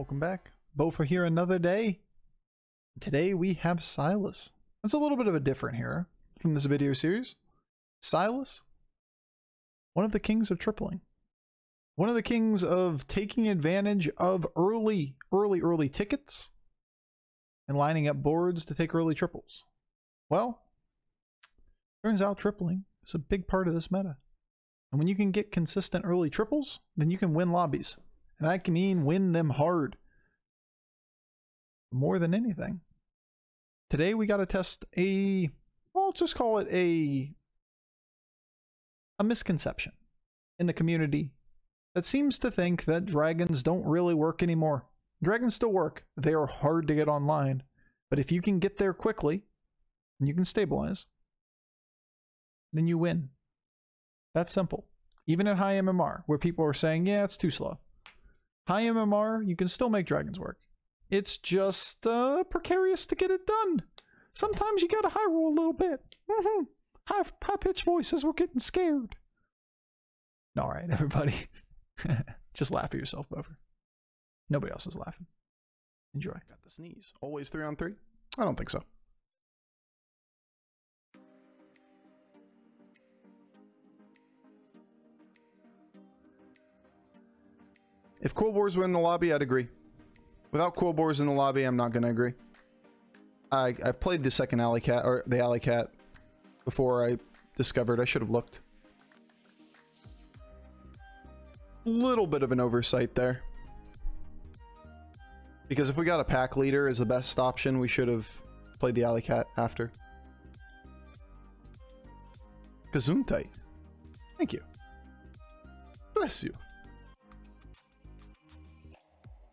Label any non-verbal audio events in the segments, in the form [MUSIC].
Welcome back. Bofur here another day. Today we have Silas. That's a little bit of a different hero from this video series. Silas, one of the kings of tripling. One of the kings of taking advantage of early, early, early tickets and lining up boards to take early triples. Well, turns out tripling is a big part of this meta. And when you can get consistent early triples, then you can win lobbies. And I can mean win them hard. More than anything. Today we got to test a, well, let's just call it a, a misconception in the community that seems to think that dragons don't really work anymore. Dragons still work. They are hard to get online. But if you can get there quickly and you can stabilize, then you win. That's simple. Even at high MMR, where people are saying, yeah, it's too slow. High MMR, you can still make dragons work. It's just uh, precarious to get it done. Sometimes you gotta high roll a little bit. Mm-hmm. High, high pitched voices, we're getting scared. All right, [LAUGHS] everybody. just laugh at yourself, Bofur. Nobody else is laughing. Enjoy. Got the sneeze. Always three on three? I don't think so. If Quillboars were in the lobby, I'd agree. Without Quillboars in the lobby, I'm not going to agree. I, I played the second Alley Cat, or the Alley Cat, before I discovered I should have looked. Little bit of an oversight there. Because if we got a pack leader as the best option, we should have played the Alley Cat after. Gesundheit. Thank you. Bless you.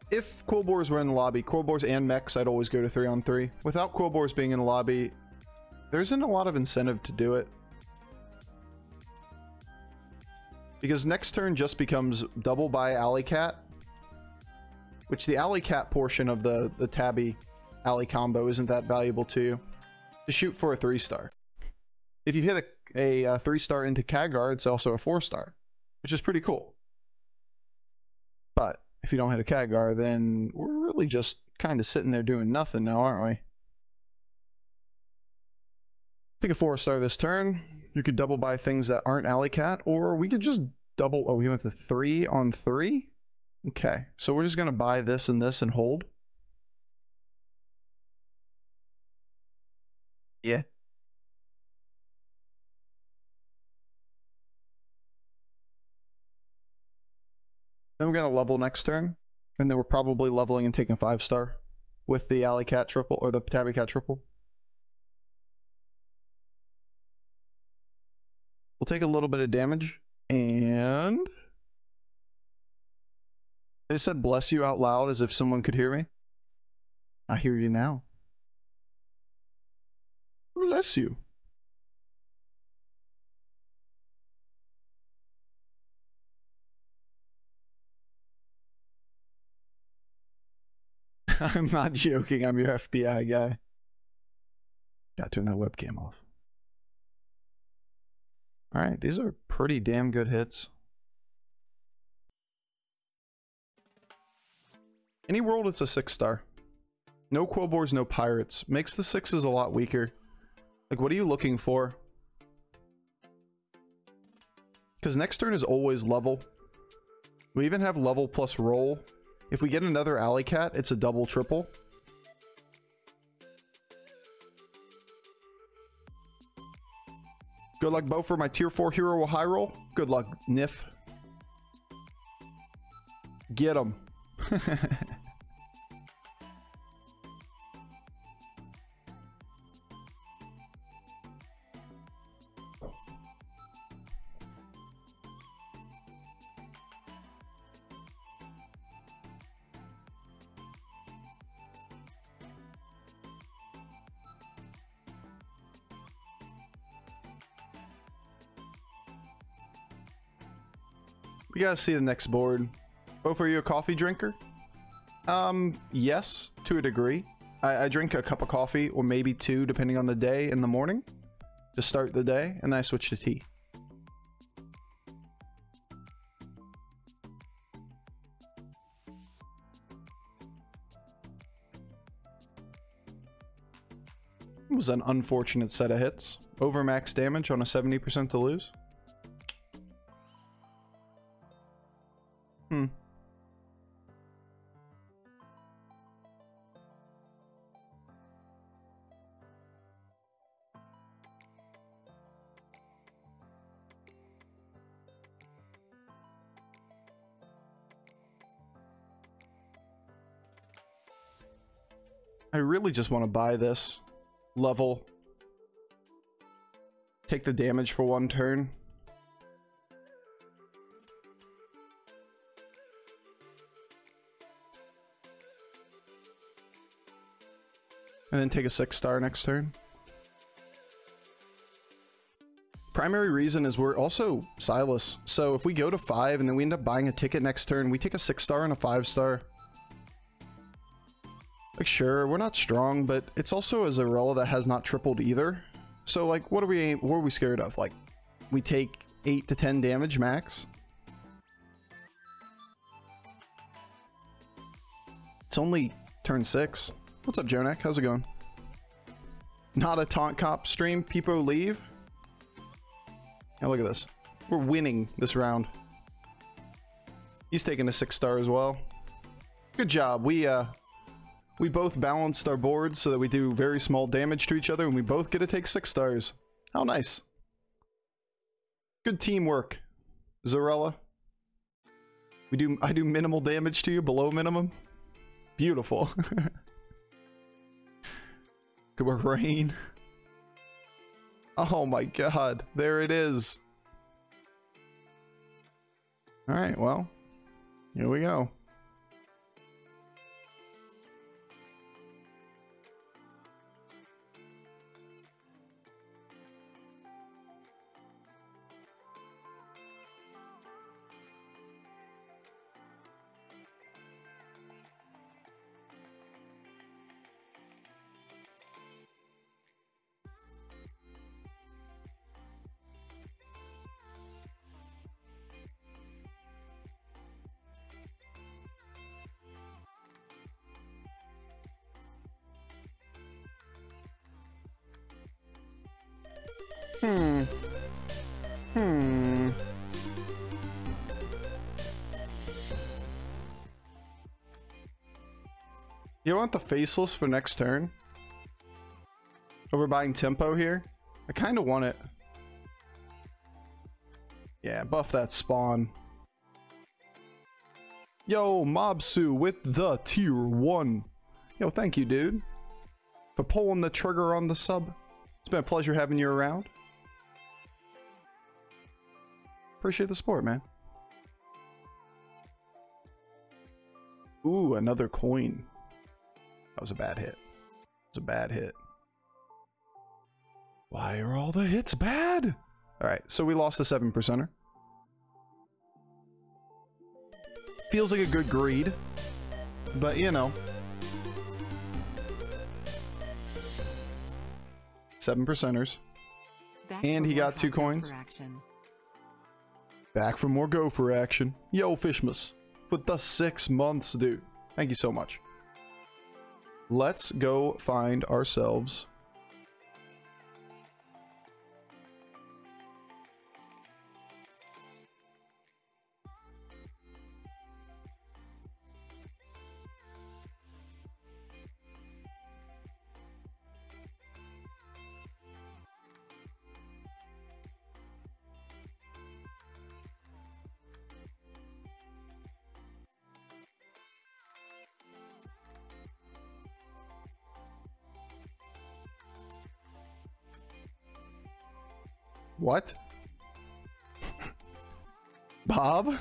If Quillboars were in the lobby, Quillboars and mechs, I'd always go to 3 on 3. Without Quillboars being in the lobby, there isn't a lot of incentive to do it. Because next turn just becomes double by Alley Cat. Which the Alley Cat portion of the, the Tabby Alley combo isn't that valuable to you. To shoot for a 3 star. If you hit a, a, a 3 star into Khadgar, it's also a 4 star. Which is pretty cool. But if you don't hit a Khadgar, then we're really just kind of sitting there doing nothing now, aren't we? Pick a four star this turn. You could double buy things that aren't Alley Cat, or we could just double. Oh, we went to three on three? Okay, so we're just going to buy this and this and hold. Yeah. Then we're going to level next turn. And then we're probably leveling and taking 5 star with the Alley Cat triple or the Tabby Cat triple. We'll take a little bit of damage and they said bless you out loud as if someone could hear me. I hear you now. Bless you. [LAUGHS] I'm not joking. I'm your FBI guy. Gotta turn that webcam off. Alright, these are pretty damn good hits. Any world, it's a six star. No Quillboars, no Pirates. Makes the sixes a lot weaker. Like, what are you looking for? Because next turn is always level. We even have level plus roll. If we get another Alley Cat, it's a double triple. Good luck, Bofur my tier 4 hero high roll. Good luck, Nif. Get him. [LAUGHS] guys see the next board. Bofur you a coffee drinker? Um, yes, to a degree. I, I drink a cup of coffee or maybe two, depending on the day in the morning to start the day, and then I switch to tea. It was an unfortunate set of hits. Over max damage on a 70% to lose. Really just want to buy this level. Take the damage for one turn. And then take a six star next turn. Primary reason is we're also Silas. So if we go to five and then we end up buying a ticket next turn, we take a six star and a five star. Sure, we're not strong, but it's also a Xyrella that has not tripled either. So, like, what are we what are we scared of? Like, we take 8 to 10 damage max? It's only turn 6. What's up, Jonak? How's it going? Not a taunt cop stream. People leave. Now look at this. We're winning this round. He's taking a 6 star as well. Good job. We, uh, we both balanced our boards so that we do very small damage to each other and we both get to take six stars. How nice. Good teamwork, Xyrella. We do I do minimal damage to you, below minimum. Beautiful. [LAUGHS] Good work, rain. Oh my god, there it is. Alright, well, here we go. Hmm. Hmm. You want the faceless for next turn? We're buying tempo here? I kind of want it. Yeah, buff that spawn. Yo, Mobsu with the tier 1. Yo, thank you, dude. For pulling the trigger on the sub. It's been a pleasure having you around. Appreciate the support, man. Ooh, another coin. That was a bad hit. It's a bad hit. Why are all the hits bad? Alright, so we lost the 7 percenter. Feels like a good greed. But, you know. 7 percenters. Back And he got two coins. Back for more gopher action. Yo, Fishmas. With the six months, dude. Thank you so much. Let's go find ourselves. What? Bob?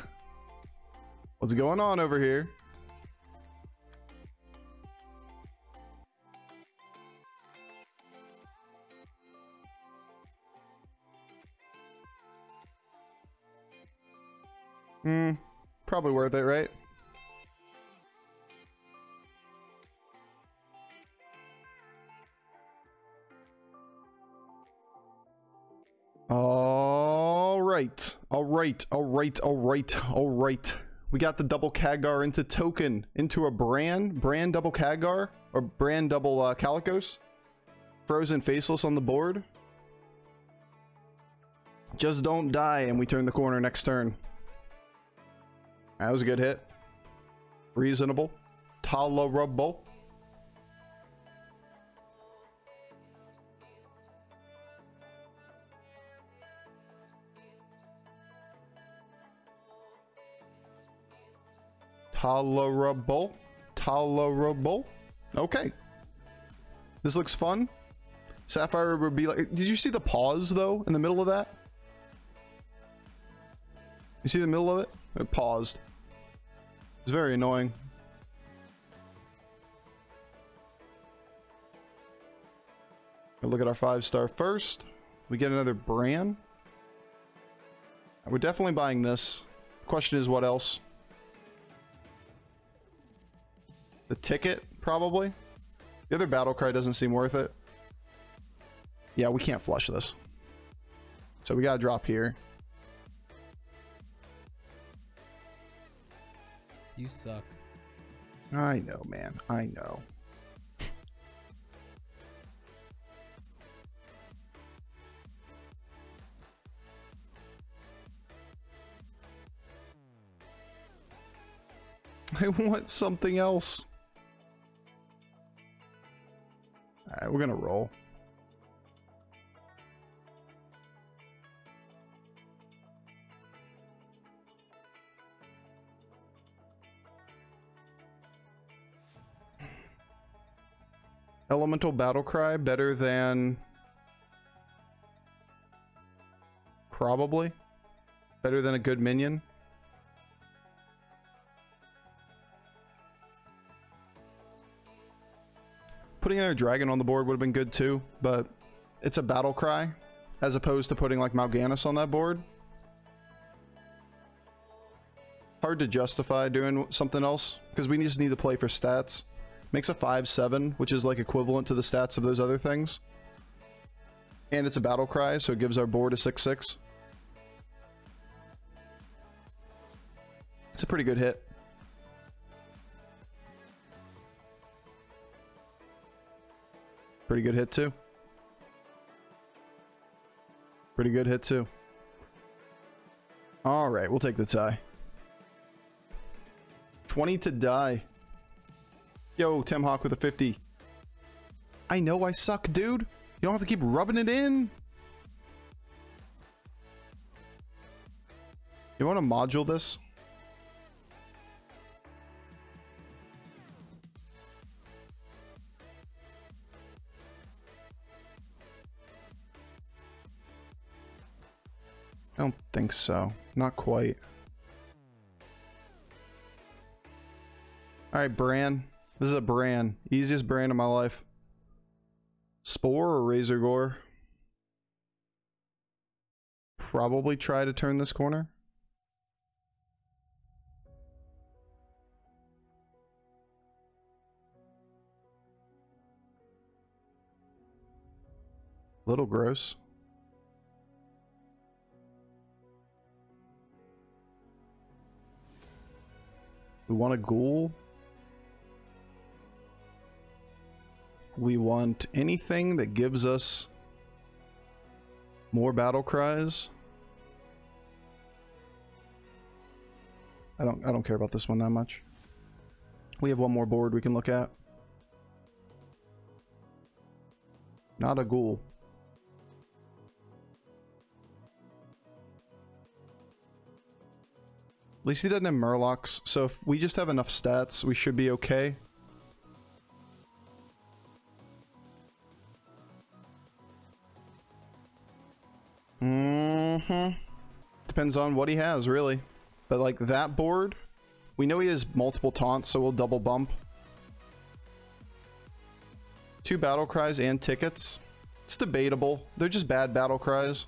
What's going on over here? Hmm, probably worth it, right? Right. All right. All right. All right. All right. We got the double Khadgar into token into a Brann, Brann double Khadgar or Brann double uh, Kalecgos. Frozen Faceless on the board. Just don't die, and we turn the corner next turn. That was a good hit. Reasonable. Tolerable. Tolerable. Tolerable. Okay. This looks fun. Sapphire would be like... Did you see the pause, though, in the middle of that? You see the middle of it? It paused. It's very annoying. look at our five star first. We get another Brann. We're definitely buying this. Question is what else? The ticket, probably. The other battle cry doesn't seem worth it. Yeah, we can't flush this. So we gotta drop here. You suck. I know, man. I know. [LAUGHS] I want something else. We're gonna roll. Elemental Battle Cry better than... Probably. Better than a good minion. Putting another dragon on the board would have been good too, but it's a battle cry as opposed to putting like Mal'Ganis on that board. Hard to justify doing something else because we just need to play for stats. Makes a 5-7, which is like equivalent to the stats of those other things. And it's a battle cry, so it gives our board a 6-6. It's a pretty good hit. Pretty good hit too. Pretty good hit too. All right, we'll take the tie. 20 to die. Yo, Tim Hawk with a 50. I know I suck, dude. You don't have to keep rubbing it in. You want to module this? I don't think so. Not quite. Alright, Brann. This is a Brann. Easiest Brann of my life. Spore or Razorgore? Probably try to turn this corner. Little gross. We want a ghoul. We want anything that gives us more battle cries. I don't I don't care about this one that much. We have one more board we can look at. Not a ghoul. Least he doesn't have Murlocs, so if we just have enough stats, we should be okay. Mm-hmm. Depends on what he has, really. But like that board, we know he has multiple taunts, so we'll double bump. Two battle cries and tickets. It's debatable. They're just bad battle cries.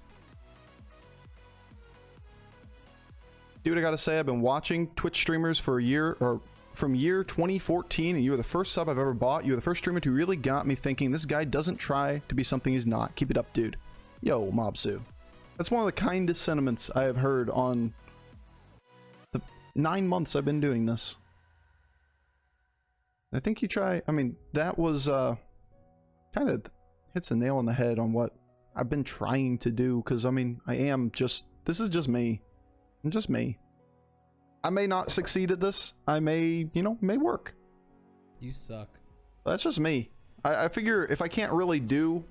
What I gotta say. I've been watching Twitch streamers for a year, or from year 2014, and you were the first sub I've ever bought. You were the first streamer who really got me thinking this guy doesn't try to be something he's not. Keep it up, dude. Yo, Mobsu. That's one of the kindest sentiments I have heard on the nine months I've been doing this. I think you try, I mean, that was uh, kind of hits a nail on the head on what I've been trying to do. Because, I mean, I am just... This is just me. I'm just me. I may not succeed at this. I may, you know, may work. You suck. That's just me. I, I figure if I can't really do...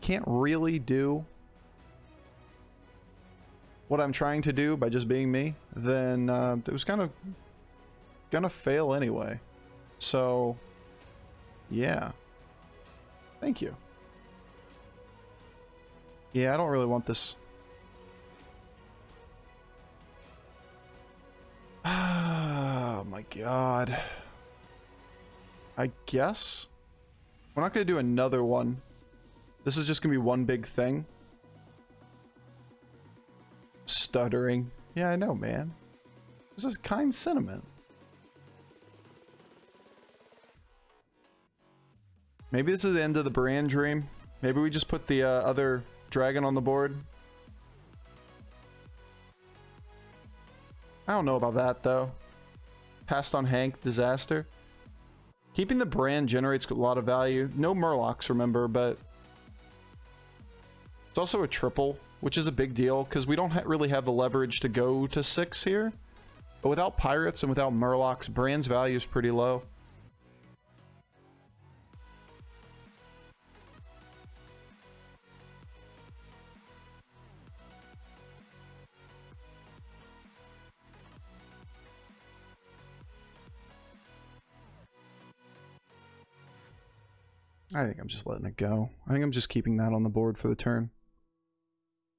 Can't really do what I'm trying to do by just being me, then uh, it was kind of gonna fail anyway. So, yeah. Thank you. Yeah, I don't really want this. Oh my god. I guess we're not going to do another one. This is just going to be one big thing. Stuttering. Yeah, I know, man. This is kind sentiment. Maybe this is the end of the Brann dream. Maybe we just put the uh, other dragon on the board. I don't know about that, though. Passed on Hank, disaster. Keeping the Brann generates a lot of value. No Murlocs, remember, but it's also a triple, which is a big deal because we don't ha really have the leverage to go to six here. But without pirates and without Murlocs, Brann's value is pretty low. I think I'm just letting it go. I think I'm just keeping that on the board for the turn.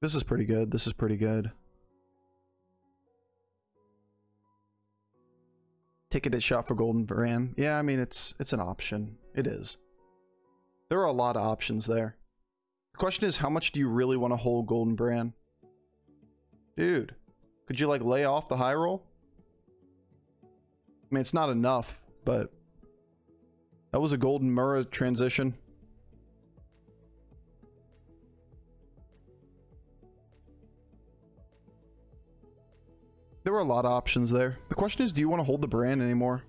This is pretty good. This is pretty good. Ticketed shot for Golden Brann. Yeah, I mean, it's it's an option. It is. There are a lot of options there. The question is, how much do you really want to hold Golden Brann? Dude, could you, like, lay off the high roll? I mean, it's not enough, but that was a Golden Mura transition. There were a lot of options there. The question is, do you want to hold the Brann anymore?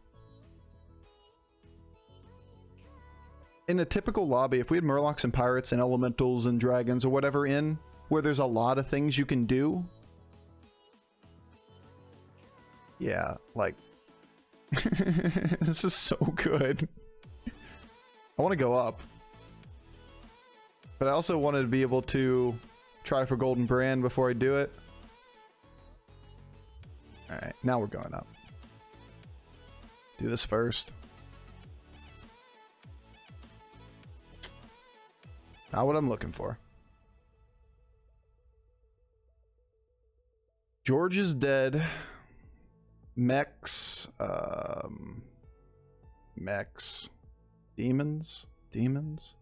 In a typical lobby, if we had Murlocs and Pirates and Elementals and Dragons or whatever in, where there's a lot of things you can do, yeah, like, [LAUGHS] this is so good. I want to go up. But I also wanted to be able to try for Golden Brann before I do it. Alright, now we're going up. Do this first. Not what I'm looking for. George is dead. Mechs. Um, mechs. Demons? Demons?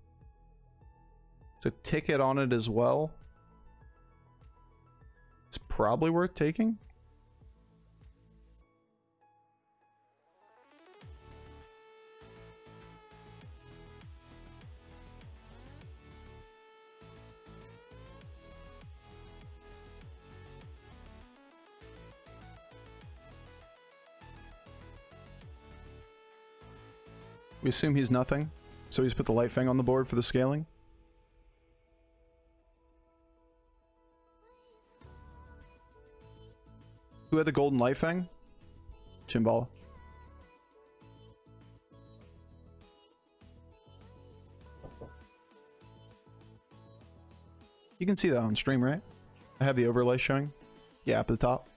So ticket on it as well. It's probably worth taking. We assume he's nothing, so he's put the Lightfang on the board for the scaling. Who had the Golden Lightfang? Chimbala. You can see that on stream, right? I have the overlay showing. Yeah, up at the top.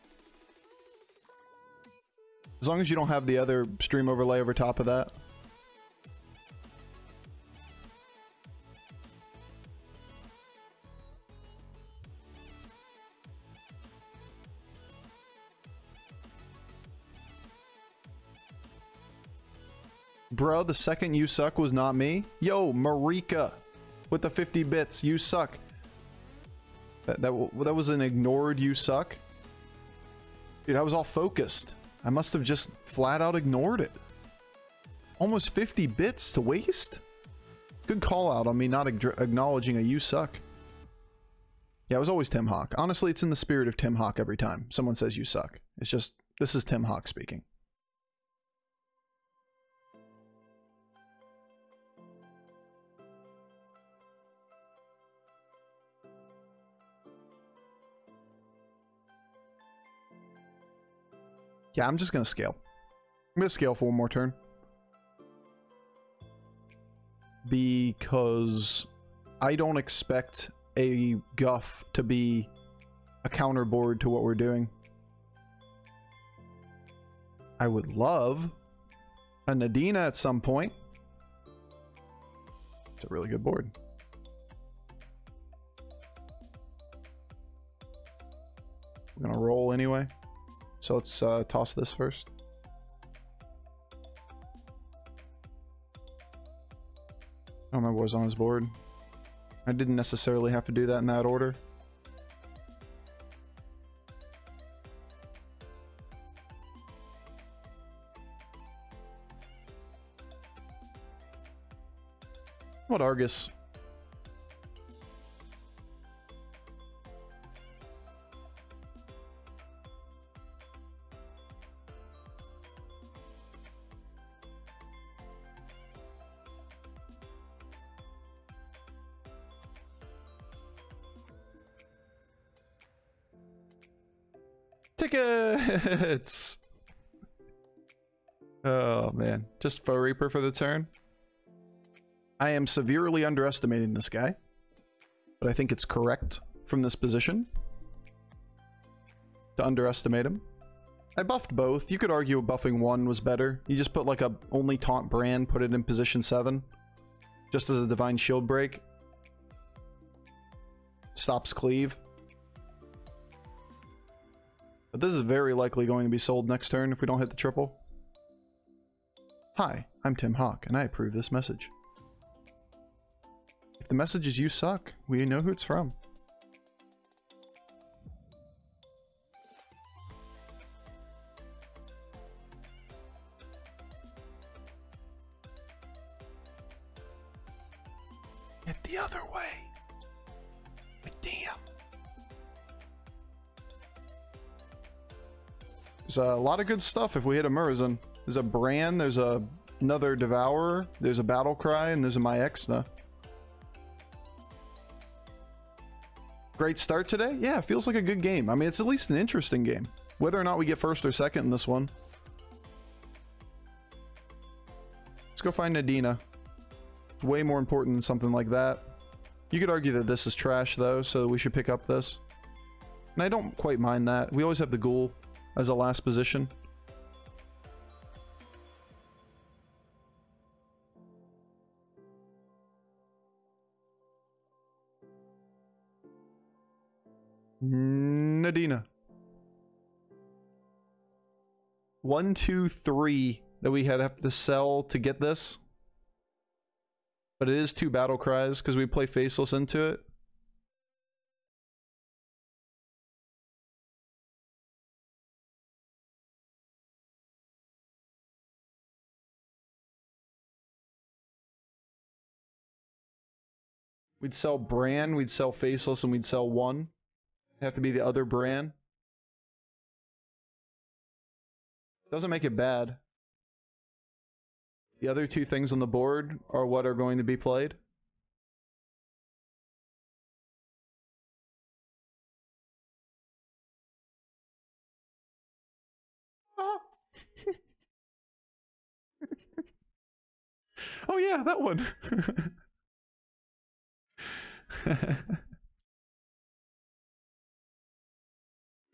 As long as you don't have the other stream overlay over top of that. Bro, the second you suck was not me. Yo, Marika with the 50 bits. You suck. That, that, that was an ignored you suck. Dude, I was all focused. I must have just flat out ignored it. Almost 50 bits to waste? Good call out on me not acknowledging a you suck. Yeah, it was always Tim Hawk. Honestly, it's in the spirit of Tim Hawk every time someone says you suck. It's just, this is Tim Hawk speaking. Yeah, I'm just gonna scale. I'm gonna scale for one more turn. Because I don't expect a guff to be a counterboard to what we're doing. I would love a Nadina at some point. It's a really good board. We're gonna roll anyway. So let's uh, toss this first. I don't remember on his board. I didn't necessarily have to do that in that order. What Argus? Tickets! Oh man. Just Foe Reaper for the turn? I am severely underestimating this guy. But I think it's correct from this position to underestimate him. I buffed both. You could argue buffing one was better. You just put like a only taunt Brann, put it in position 7. Just as a divine shield break. Stops cleave. But this is very likely going to be sold next turn if we don't hit the triple. Hi, I'm Tim Hawk, and I approve this message. If the message is you suck, we know who it's from. There's a lot of good stuff if we hit a Murozond. There's a Brann, there's a another Devourer, there's a Battle Cry, and there's a Maexxna. Great start today? Yeah, feels like a good game. I mean, it's at least an interesting game. Whether or not we get first or second in this one. Let's go find Nadina. Way more important than something like that. You could argue that this is trash, though, so we should pick up this. And I don't quite mind that. We always have the Ghoul as a last position. Nadina. One, two, three that we had have to sell to get this. But it is two battle cries because we play faceless into it. We'd sell Brann, we'd sell faceless, and we'd sell one. It'd have to be the other Brann. Doesn't make it bad. The other two things on the board are what are going to be played. [LAUGHS] oh yeah, that one. [LAUGHS] [LAUGHS]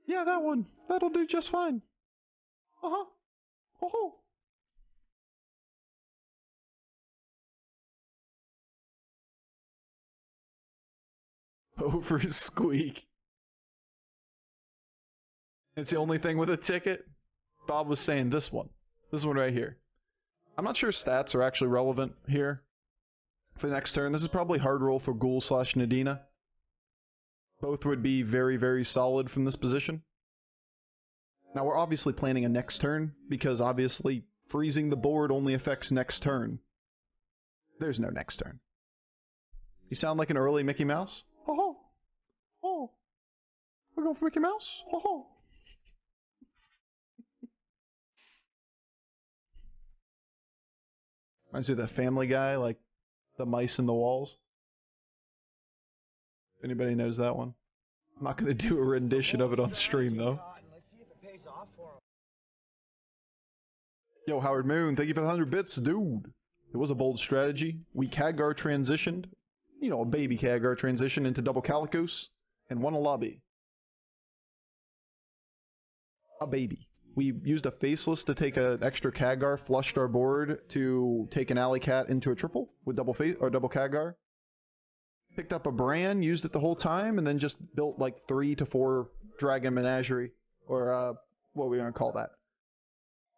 yeah, that one. That'll do just fine. Uh-huh. Oh. [LAUGHS] Over squeak. It's the only thing with a ticket. Bob was saying this one. This one right here. I'm not sure stats are actually relevant here for the next turn. This is probably hard roll for Ghoul slash Nadina. Both would be very, very solid from this position. Now we're obviously planning a next turn, because obviously freezing the board only affects next turn. There's no next turn. You sound like an early Mickey Mouse? Ho ho! oh, we're going for Mickey Mouse? Ho ho! Reminds me of that Family Guy, like the mice in the walls. If anybody knows that one. I'm not going to do a rendition of it on stream, though. Yo, Howard Moon, thank you for the 100 bits, dude. It was a bold strategy. We Khadgar transitioned, you know, a baby Khadgar transition into double Kalecgos and won a lobby. A baby. We used a faceless to take an extra Khadgar, flushed our board to take an alley cat into a triple with double face or double Khadgar. Picked up a Brann, used it the whole time, and then just built like three to four Dragon Menagerie, or uh, what are we gonna call that?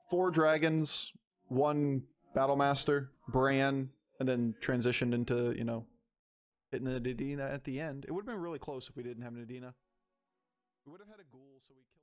Four dragons, one Battlemaster, Brann, and then transitioned into you know hitting the Nadina at the end. It would have been really close if we didn't have Nadina. We would have had a ghoul, so we.